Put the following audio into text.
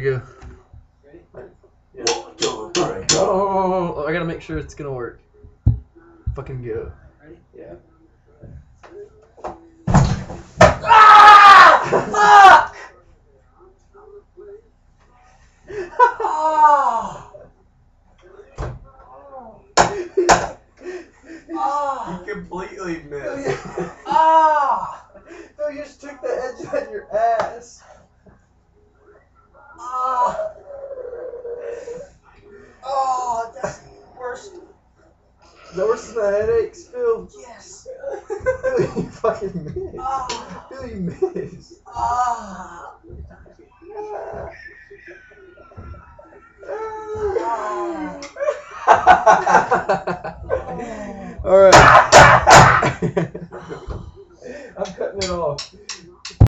Go. Ready? Yeah. Alright. Oh, I gotta make sure it's gonna work. Fucking go. Yeah. Ah! Fuck! Ah! You completely missed. Ah! No, you just took the edge on your ass. The worse Phil. Yes. Billy, you fucking missed. Ah. You missed. Ah. ah. All right. I'm cutting it off.